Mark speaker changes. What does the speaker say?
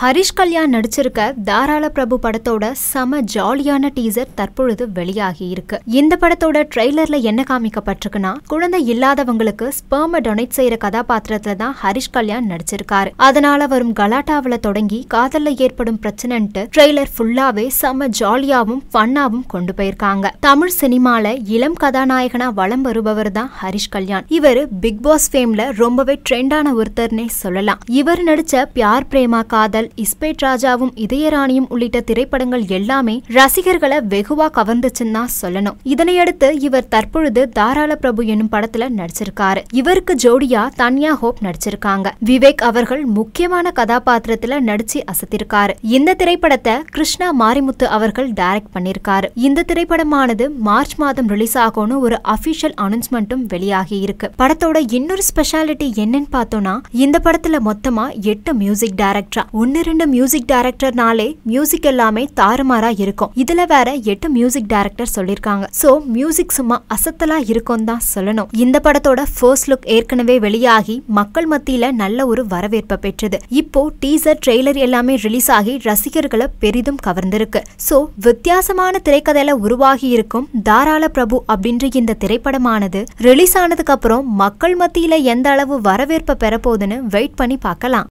Speaker 1: ஹரிஷ் கல்யாண் நடிச்சிருக்க தாராள பிரபு படத்தோட செம ஜாலியான டீசர் தற்பொழுது வெளியாகி இருக்கு. இந்த படத்தோட ட்ரெய்லர்ல என்ன காமிக்கப்பட்டிருக்குன்னா குழந்தை இல்லாதவங்களுக்கு ஸ்பெர்ம டொனேட் செய்யற கதாபாத்திரத்துல தான் ஹரிஷ் கல்யாண் நடிச்சிருக்காரு. அதனால வரும் கலாட்டாவில தொடங்கி காதல்ல ஏற்படும் பிரச்சனைன்ட்டு ட்ரெய்லர் ஃபுல்லாவே செம ஜாலியாவும் ஃபன்னாவும் கொண்டு போயிருக்காங்க. தமிழ் சினிமால இளம் கதாநாயகனா வலம் வருபவர் தான் ஹரிஷ் கல்யாண். இவர் பிக் பாஸ் ஃபேம்ல ரொம்பவே ட்ரெண்டான ஒருத்தர்னே சொல்லலாம். இவர் நடிச்ச பியார் பிரேமா காதல் இஸ்பேட் ராஜாவும் இதயராணியும் உள்ளிட்ட திரைப்படங்கள் எல்லாமே ரசிகர்களை வெகுவா கவர்ந்துச்சுன்னு தான் சொல்லணும். இதனையடுத்து இவர் தற்பொழுது தாராள பிரபு என்னும் படத்துல நடிச்சிருக்காரு. இவருக்கு ஜோடியா தன்யா ஹோப் நடிச்சிருக்காங்க. விவேக் அவர்கள் முக்கியமான கதாபாத்திரத்துல நடிச்சு அசத்திருக்காரு. இந்த திரைப்படத்தை கிருஷ்ணா மாரிமுத்து அவர்கள் டைரக்ட் பண்ணிருக்காரு. இந்த திரைப்படமானது மார்ச் மாதம் ரிலீஸ் ஆகும்னு ஒரு அபிஷியல் அனௌன்ஸ்மெண்ட்டும் வெளியாகி இருக்கு. படத்தோட இன்னொரு ஸ்பெஷாலிட்டி என்னன்னு பார்த்தோம்னா இந்த படத்துல மொத்தமா எட்டு மியூசிக் டைரக்டரா ஒன்னு ரெண்டு மியூசிக் டைரக்டர்னாலே மியூசிக் எல்லாமே தாறுமாறா இருக்கும். இதுல வேற எட்டு மியூசிக் டைரக்டர் சொல்லிருக்காங்க. சோ மியூசிக் சும்மா அசத்தலா இருக்கும் தான் சொல்லணும். இந்த படத்தோட ஃபர்ஸ்ட் லுக் ஏற்கனவே வெளியாகி மக்கள் மத்தியில நல்ல ஒரு வரவேற்பை பெற்றது. இப்போ டீசர் ட்ரெய்லர் எல்லாமே ரிலீஸ் ஆகி ரசிகர்களை பெரிதும் கவர்ந்திருக்கு. சோ வித்தியாசமான திரைக்கதையில உருவாகி இருக்கும் தாராள பிரபு அப்படின்ற இந்த திரைப்படமானது ரிலீஸ் ஆனதுக்கு அப்புறம் மக்கள் மத்தியில எந்த அளவு வரவேற்பை பெறப்போகுதுன்னு வெயிட் பண்ணி பார்க்கலாம்.